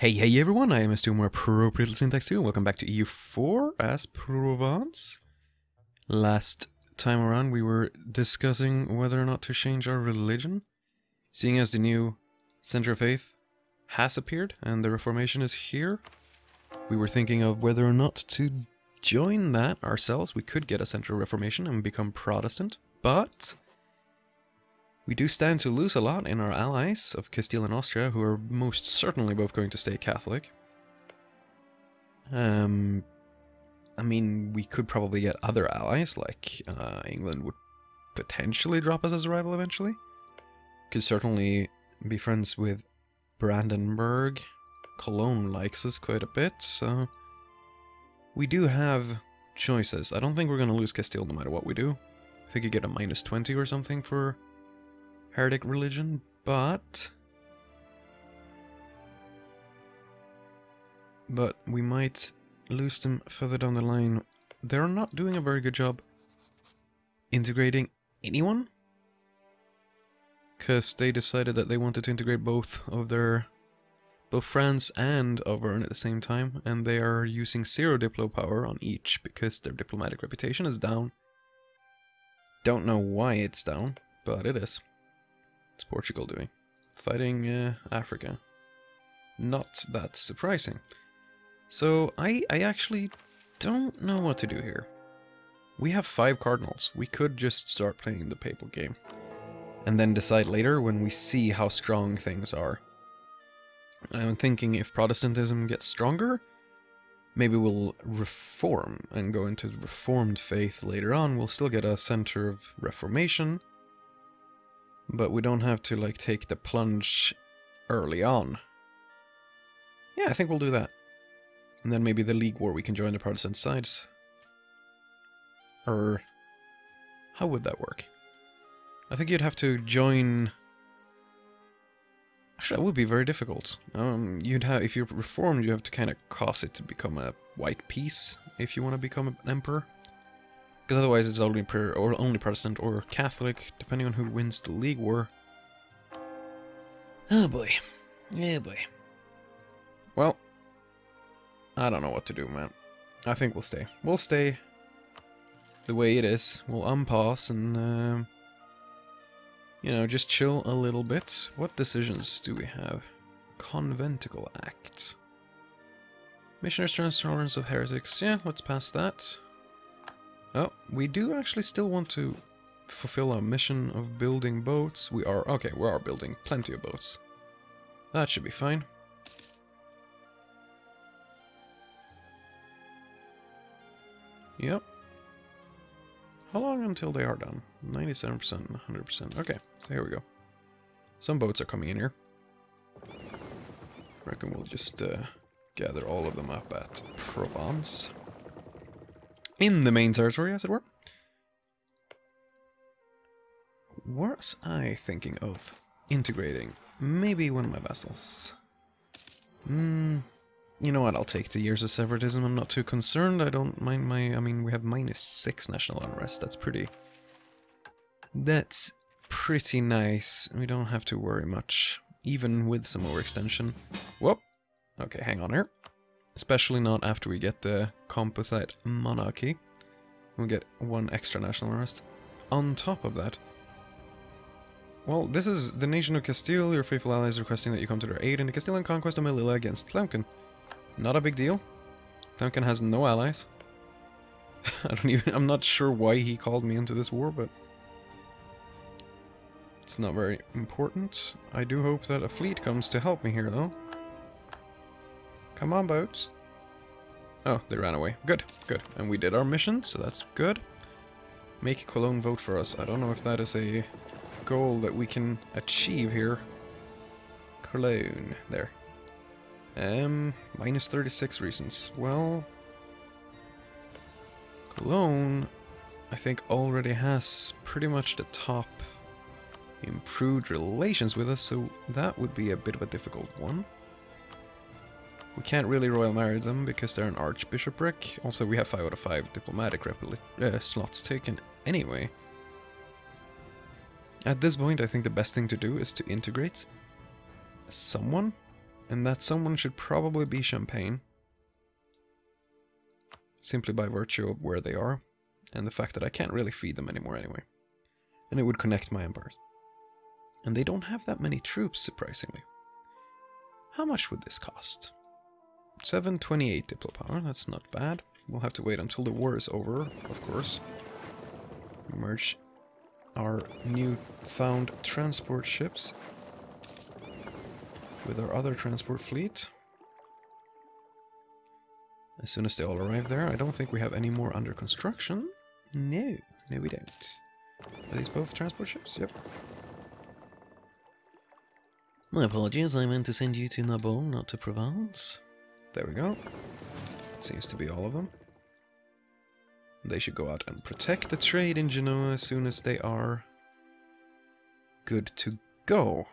Hey, hey everyone, I am Stu more appropriate SyntaxTwo and welcome back to EU4 as Provence. Last time around we were discussing whether or not to change our religion, seeing as the new Center of Faith has appeared and the Reformation is here. We were thinking of whether or not to join that ourselves. We could get a Center of Reformation and become Protestant, but we do stand to lose a lot in our allies of Castile and Austria, who are most certainly both going to stay Catholic. Um, I mean, we could probably get other allies, like uh, England would potentially drop us as a rival eventually. Could certainly be friends with Brandenburg. Cologne likes us quite a bit, so we do have choices. I don't think we're going to lose Castile no matter what we do. I think you get a minus 20 or something for heretic religion, but but we might lose them further down the line. They're not doing a very good job integrating anyone because they decided that they wanted to integrate both of their both France and Auvergne at the same time, and they are using zero diplo power on each because their diplomatic reputation is down. Don't know why it's down, but it is. What's Portugal doing? Fighting uh, Africa. Not that surprising. So I, I actually don't know what to do here. We have five cardinals. We could just start playing the papal game. And then decide later when we see how strong things are. I'm thinking if Protestantism gets stronger, maybe we'll reform and go into the Reformed faith later on. We'll still get a center of Reformation, but we don't have to like take the plunge early on. Yeah, I think we'll do that. And then maybe the League War we can join the Protestant sides. Or how would that work? I think you'd have to join Actually, that would be very difficult. Um, you'd have if you're reformed, you have to kind of cause it to become a white peace if you want to become an emperor. Because otherwise, it's only or only Protestant or Catholic, depending on who wins the league war. Oh boy, yeah boy. Well, I don't know what to do, man. I think we'll stay. We'll stay the way it is. We'll unpause and. Uh, you know, just chill a little bit. What decisions do we have? Conventicle Act. Missioners' Tolerance of Heretics. Yeah, let's pass that. Oh, we do actually still want to fulfill our mission of building boats. We are, okay, we are building plenty of boats. That should be fine. Yep, how long until they are done? 97%, 100%. Okay, so here we go. Some boats are coming in here. I reckon we'll just uh, gather all of them up at Provence. In the main territory, as it were. Was I thinking of integrating maybe one of my vessels? Hmm, you know what, I'll take the years of separatism. I'm not too concerned. I don't mind my... I mean, we have minus six national unrest. That's pretty... That's pretty nice. We don't have to worry much, even with some overextension. Whoop! Okay, hang on here. Especially not after we get the composite monarchy. We'll get one extra national unrest. On top of that, well, this is the nation of Castile. Your faithful allies requesting that you come to their aid in the Castilian conquest of Melilla against Tlemcen. Not a big deal. Duncan has no allies. I don't even... I'm not sure why he called me into this war, but... It's not very important. I do hope that a fleet comes to help me here, though. Come on, boats. Oh, they ran away. Good, good. And we did our mission, so that's good. Make Cologne vote for us. I don't know if that is a goal that we can achieve here. Cologne. There. Um, minus 36 reasons. Well, Cologne, I think, already has pretty much the top improved relations with us, so that would be a bit of a difficult one. We can't really royal marry them because they're an archbishopric. Also, we have 5 out of 5 diplomatic uh, slots taken anyway. At this point, I think the best thing to do is to integrate someone And that someone should probably be Champagne. Simply by virtue of where they are. And the fact that I can't really feed them anymore anyway. And it would connect my empires. And they don't have that many troops, surprisingly. How much would this cost? 728 Diplo power, that's not bad. We'll have to wait until the war is over, of course. Merge our new found transport ships with our other transport fleet. As soon as they all arrive there, I don't think we have any more under construction. No, no we don't. Are these both transport ships? Yep. My apologies, I meant to send you to Narbonne, not to Provence. There we go. Seems to be all of them. They should go out and protect the trade in Genoa as soon as they are good to go.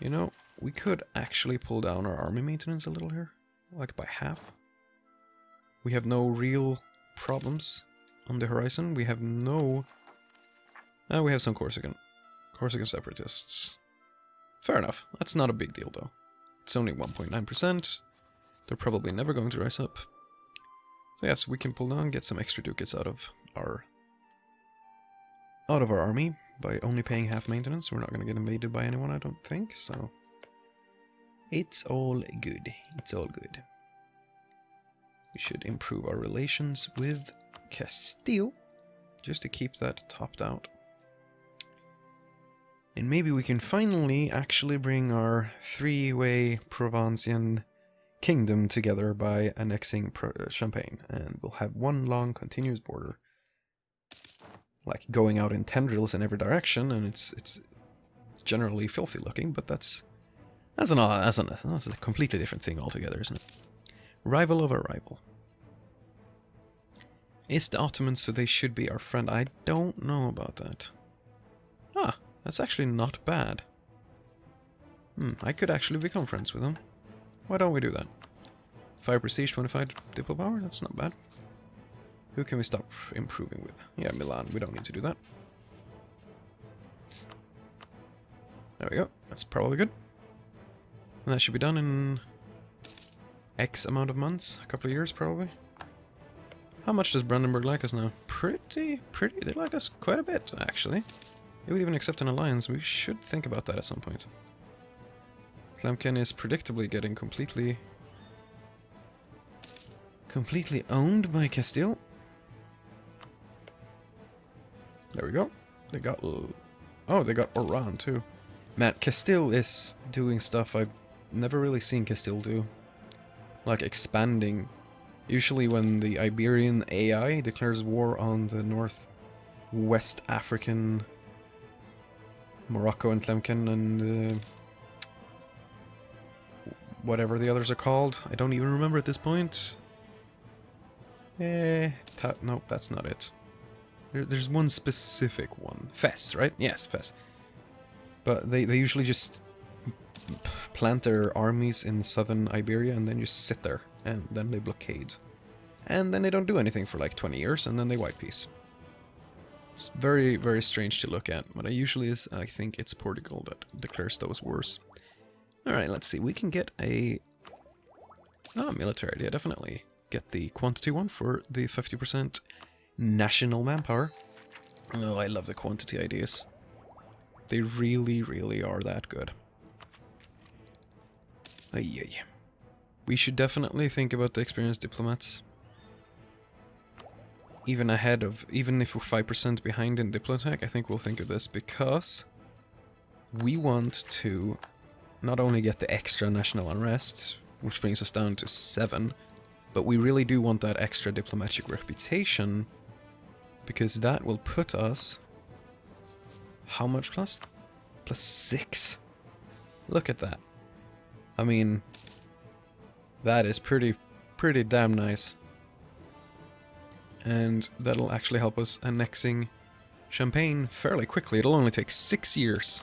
You know, we could actually pull down our army maintenance a little here, like by half. We have no real problems on the horizon. We have no... Uh, we have some Corsican. Corsican separatists. Fair enough. That's not a big deal, though. It's only 1.9%. They're probably never going to rise up. So yes, we can pull down, get some extra ducats out of our out of our army by only paying half maintenance. We're not going to get invaded by anyone, I don't think, so... It's all good. It's all good. We should improve our relations with Castile, just to keep that topped out. And maybe we can finally actually bring our three-way Provencian kingdom together by annexing Pro uh, Champagne, and we'll have one long continuous border, like going out in tendrils in every direction, and it's it's generally filthy looking, but that's that's an that's, an, that's a completely different thing altogether, isn't it? Rival of a rival. Is the Ottomans so they should be our friend? I don't know about that. Ah, that's actually not bad. Hmm, I could actually become friends with them. Why don't we do that? 5 prestige, 25 diplo power, that's not bad. Who can we stop improving with? Yeah, Milan, we don't need to do that. There we go, that's probably good. And that should be done in X amount of months, a couple of years probably. How much does Brandenburg like us now? Pretty, pretty, they like us quite a bit, actually. They would even accept an alliance, we should think about that at some point. Tlemcen is predictably getting completely... completely owned by Castile. There we go. They got... Oh, they got Oran too. Matt, Castile is doing stuff I've never really seen Castile do. Like expanding. Usually when the Iberian AI declares war on the North West African Morocco and Tlemcen and uh, whatever the others are called. I don't even remember at this point. Eh, nope, that's not it. There, there's one specific one. Fes, right? Yes, Fes. But they, they usually just plant their armies in southern Iberia and then just sit there. And then they blockade. And then they don't do anything for like 20 years and then they white peace. It's very, very strange to look at, but I usually is, I think it's Portugal that declares those wars. Alright, let's see. We can get a... Oh, military idea, definitely. Get the quantity one for the 50% national manpower. Oh, I love the quantity ideas. They really, really are that good. Ay, ay. We should definitely think about the experienced diplomats. Even ahead of, even if we're 5% behind in Diplotech, I think we'll think of this because we want to not only get the extra national unrest, which brings us down to 7, but we really do want that extra diplomatic reputation, because that will put us... How much plus? Plus 6. Look at that. I mean, that is pretty, pretty damn nice. And that'll actually help us annexing Champagne fairly quickly. It'll only take six years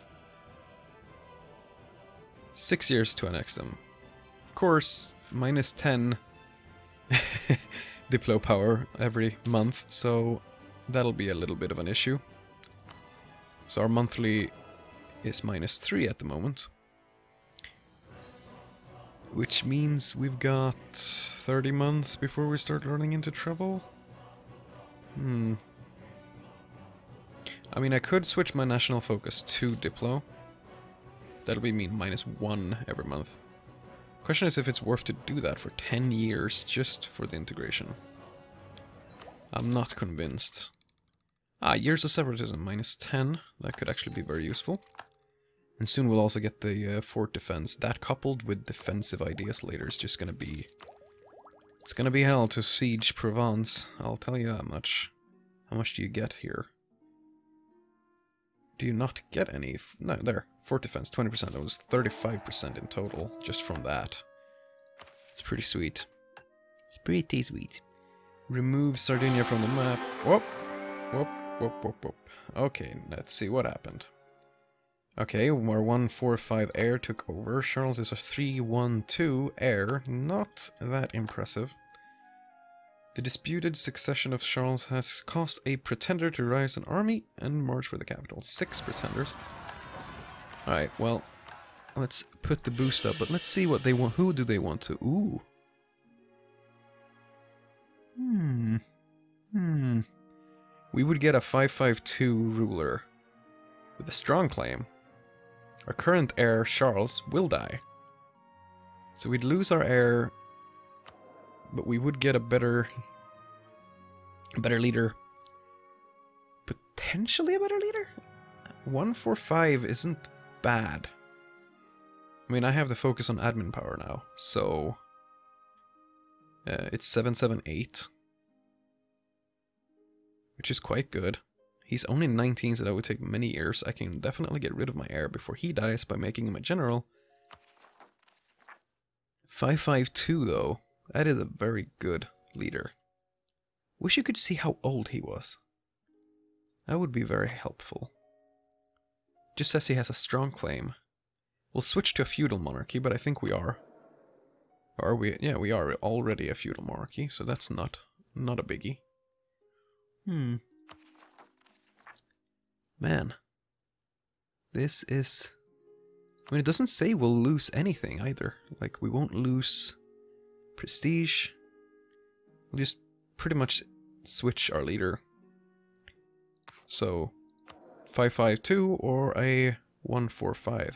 Six years to annex them. Of course, minus 10 Diplo power every month, so that'll be a little bit of an issue. So our monthly is minus 3 at the moment. Which means we've got 30 months before we start running into trouble? Hmm. I mean, I could switch my national focus to Diplo. That'll be mean minus one every month. Question is if it's worth to do that for 10 years just for the integration. I'm not convinced. Ah, Years of Separatism, minus 10. That could actually be very useful. And soon we'll also get the uh, fort defense. That coupled with defensive ideas later is just gonna be... It's gonna be hell to siege Provence, I'll tell you that much. How much do you get here? Do you not get any? no, there. Fort defense, 20%. That was 35% in total, just from that. It's pretty sweet. It's pretty sweet. Remove Sardinia from the map. Whoop! Whoop, whoop, whoop, whoop. Okay, let's see what happened. Okay, our 145 heir took over. Charles is a 312 heir. Not that impressive. The disputed succession of Charles has caused a pretender to rise an army and march for the capital. Six pretenders. Alright, well, let's put the boost up, but let's see what they want. Who do they want to? Ooh. Hmm. Hmm. We would get a 552 ruler with a strong claim. Our current heir, Charles, will die. So we'd lose our heir, but we would get a better, a better leader. Potentially a better leader? 145 isn't bad. I mean, I have the focus on admin power now, so... Uh, it's 778. Which is quite good. He's only 19, so that would take many years. I can definitely get rid of my heir before he dies by making him a general. 552, though. That is a very good leader. Wish you could see how old he was. That would be very helpful. Just says he has a strong claim. We'll switch to a feudal monarchy, but I think we are. Are we? Yeah, we are already a feudal monarchy, so that's not not a biggie. Hmm. Man. This is... I mean, it doesn't say we'll lose anything either. Like, we won't lose prestige. We'll just pretty much switch our leader. So, 552 or a 145.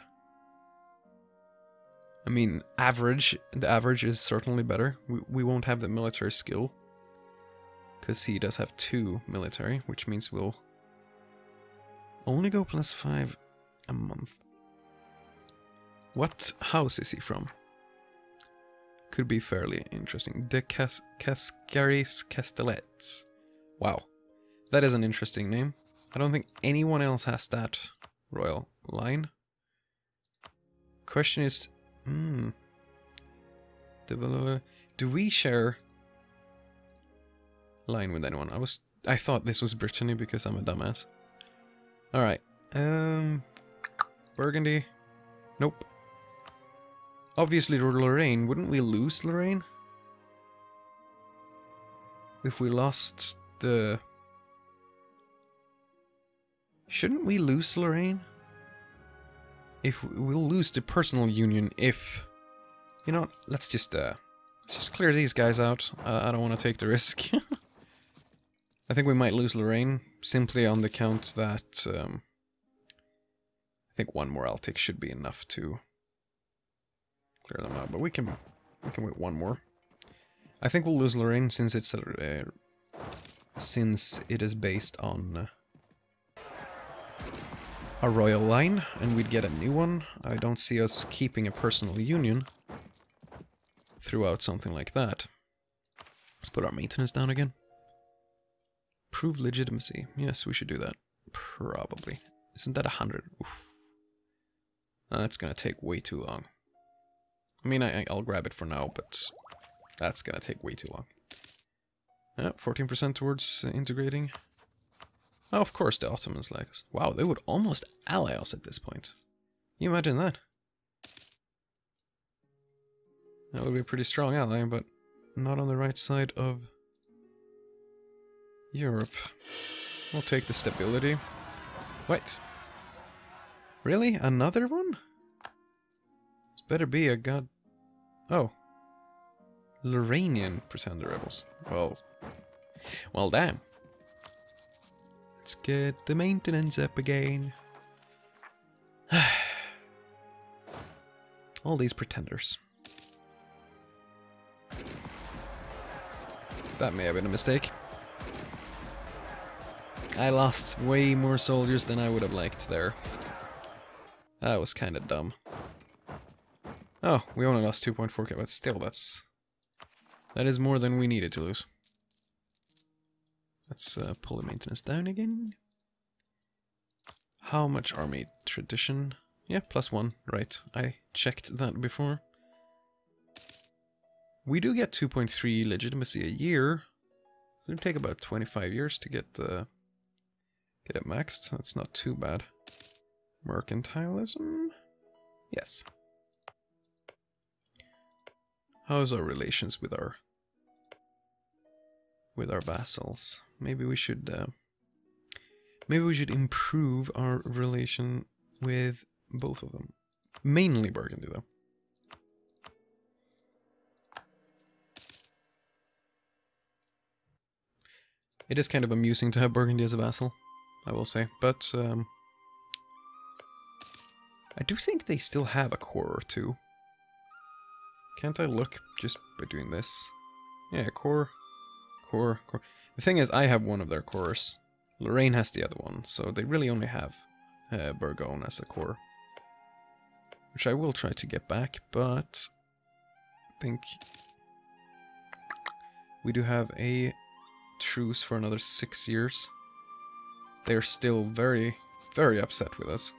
I mean, average, the average is certainly better. We, we won't have the military skill. Because he does have two military, which means we'll only go plus five a month. What house is he from? Could be fairly interesting. De Cas Cascaris Castellets. Wow. That is an interesting name. I don't think anyone else has that royal line. Question is, hmm, do we share line with anyone? I was, I thought this was Brittany because I'm a dumbass. Alright. Um, Burgundy. Nope. Obviously Lorraine. Wouldn't we lose Lorraine? If we lost the... Shouldn't we lose Lorraine? If we'll lose the personal union if... You know, let's just, uh... Let's just clear these guys out. Uh, I don't want to take the risk. I think we might lose Lorraine, simply on the count that um, I think one more Altic should be enough to clear them out, but we can we can wait one more. I think we'll lose Lorraine since it's uh, since it is based on uh, a royal line, and we'd get a new one. I don't see us keeping a personal union throughout something like that. Let's put our maintenance down again. Prove legitimacy. Yes, we should do that. Probably. Isn't that a hundred? That's gonna take way too long. I mean, I, I'll grab it for now, but that's gonna take way too long. 14% towards integrating. Oh, of course the Ottomans like us. Wow, they would almost ally us at this point. Can you imagine that? That would be a pretty strong ally, but not on the right side of Europe. We'll take the stability. Wait. Really? Another one? It's better be a god... Oh. Lorrainian pretender rebels. Well. Well, damn. Let's get the maintenance up again. All these pretenders. That may have been a mistake. I lost way more soldiers than I would have liked there. That was kind of dumb. Oh, we only lost 2.4k, but still, that's... That is more than we needed to lose. Let's uh, pull the maintenance down again. How much army tradition? Yeah, plus one, right. I checked that before. We do get 2.3 legitimacy a year. It'll take about 25 years to get uh, get it maxed. That's not too bad. Mercantilism? Yes. How's our relations with our with our vassals? Maybe we should uh, maybe we should improve our relation with both of them. Mainly Burgundy though. It is kind of amusing to have Burgundy as a vassal, I will say, but um, I do think they still have a core or two. Can't I look just by doing this? Yeah, core, core, core. The thing is, I have one of their cores. Lorraine has the other one, so they really only have uh, Burgoyne as a core. Which I will try to get back, but I think we do have a truce for another six years. They're still very, very upset with us.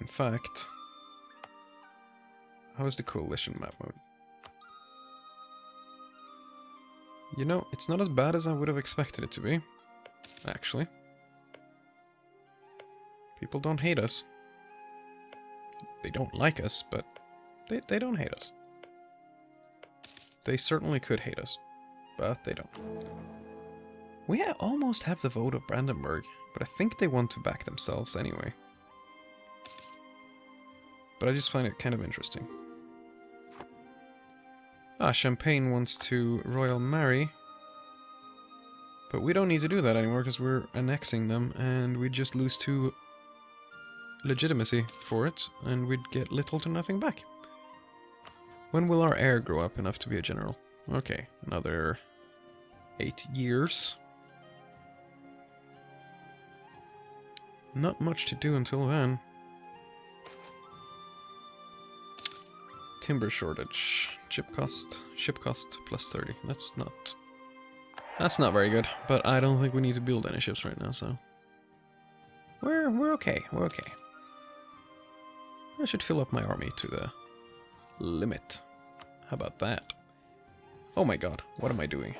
In fact, how is the coalition map mode? You know, it's not as bad as I would have expected it to be, actually. People don't hate us. They don't like us, but they, they don't hate us. They certainly could hate us but they don't. We almost have the vote of Brandenburg, but I think they want to back themselves anyway. But I just find it kind of interesting. Ah, Champagne wants to royal marry. But we don't need to do that anymore because we're annexing them and we just lose two legitimacy for it and we'd get little to nothing back. When will our heir grow up enough to be a general? Okay, another eight years. Not much to do until then. Timber shortage. Ship cost. Ship cost plus 30. That's not... That's not very good, but I don't think we need to build any ships right now, so... We're, we're okay, we're okay. I should fill up my army to the limit. How about that? Oh my god, what am I doing?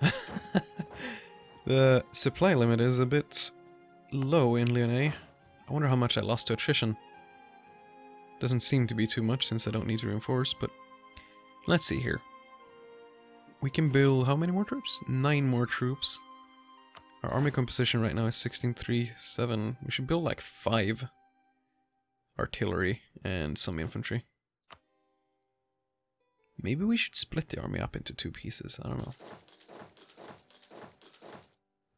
the supply limit is a bit low in Lyonnais. I wonder how much I lost to attrition. Doesn't seem to be too much since I don't need to reinforce, but let's see here. We can build how many more troops? Nine more troops. Our army composition right now is 1637. We should build like five artillery and some infantry. Maybe we should split the army up into two pieces. I don't know.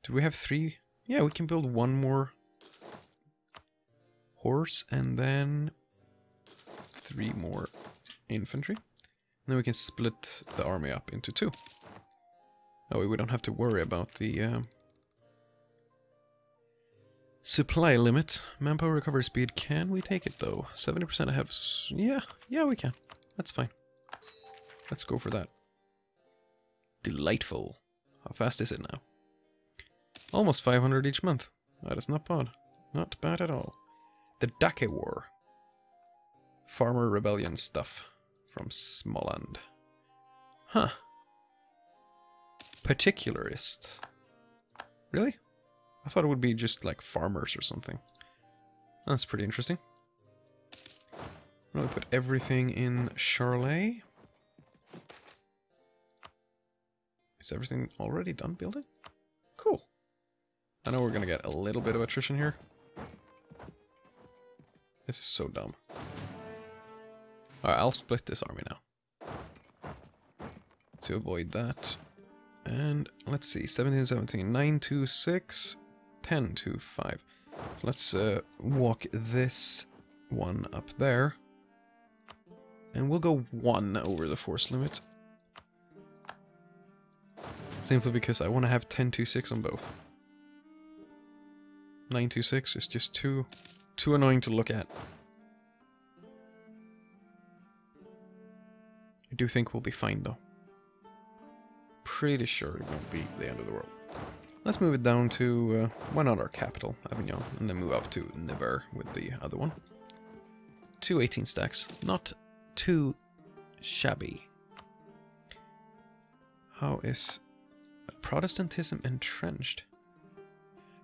Do we have three? Yeah, we can build one more horse and then three more infantry. And then we can split the army up into two. That way we don't have to worry about the uh, supply limit. Manpower recovery speed, can we take it though? 70% I have... Yeah, yeah we can. That's fine. Let's go for that. Delightful. How fast is it now? Almost 500 each month. That is not bad. Not bad at all. The Dacke War. Farmer Rebellion stuff from Småland. Huh. Particularist. Really? I thought it would be just like farmers or something. That's pretty interesting. Really put everything in Charolais. Is everything already done building? I know we're gonna get a little bit of attrition here. This is so dumb. Alright, I'll split this army now. To avoid that. And let's see, 17, 17, 9 to 6, 10 to 5. Let's uh, walk this one up there. And we'll go 1 over the force limit. Simply because I want to have 10 to 6 on both. 9 to 6 is just too, too annoying to look at. I do think we'll be fine though. Pretty sure it won't be the end of the world. Let's move it down to, uh, why not our capital, Avignon, and then move up to Nevers with the other one. Two 18 stacks, not too shabby. How is Protestantism entrenched?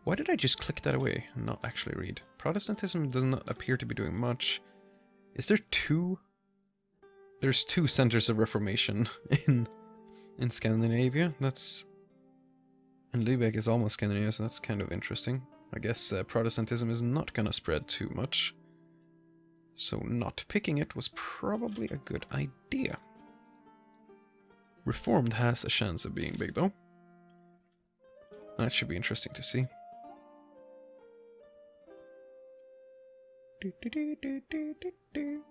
Why did I just click that away and not actually read? Protestantism does not appear to be doing much. Is there two there's two centers of reformation in in Scandinavia. That's and Lübeck is almost Scandinavia, so that's kind of interesting. I guess uh, Protestantism is not gonna spread too much. So not picking it was probably a good idea. Reformed has a chance of being big though. That should be interesting to see. Do, do, do,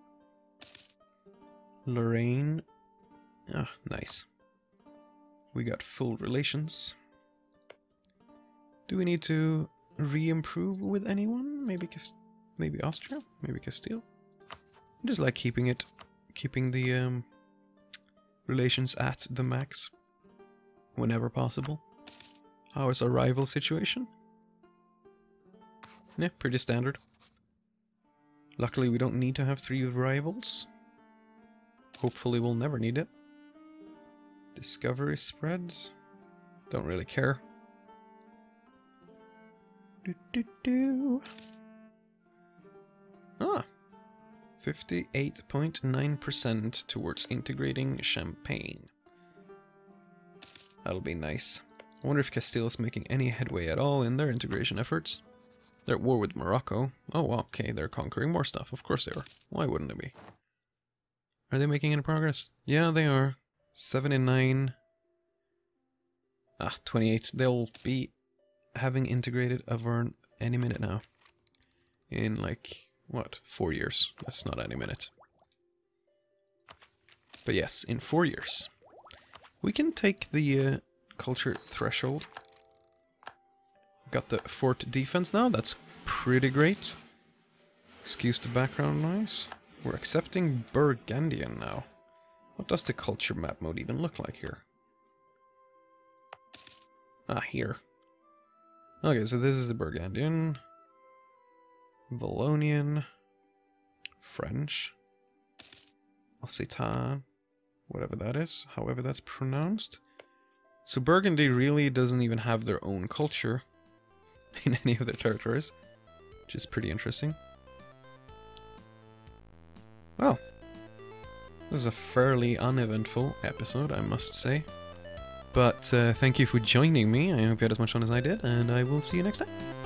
Lorraine. Ah, nice. We got full relations. Do we need to re-improve with anyone? Maybe maybe Austria? Maybe Castile? I just like keeping it, keeping the um, relations at the max whenever possible. How is our rival situation? Yeah, pretty standard. Luckily we don't need to have three rivals. Hopefully we'll never need it. Discovery spreads. Don't really care. Do, do, do. Ah. 58.9% towards integrating Champagne. That'll be nice. I wonder if Castile is making any headway at all in their integration efforts. They're at war with Morocco. Oh, okay, they're conquering more stuff. Of course they are. Why wouldn't they be? Are they making any progress? Yeah, they are. 79. Ah, 28. They'll be having integrated Auvergne any minute now. In like, what, four years. That's not any minute. But yes, in four years. We can take the uh, culture threshold. Got the fort defense now, that's pretty great. Excuse the background noise. We're accepting Burgundian now. What does the culture map mode even look like here? Ah, here. Okay, so this is the Burgundian. Wallonian. French. Occitan. Whatever that is, however that's pronounced. So Burgundy really doesn't even have their own culture in any of their territories, which is pretty interesting. Well, this is a fairly uneventful episode, I must say. But uh, thank you for joining me. I hope you had as much fun as I did, and I will see you next time.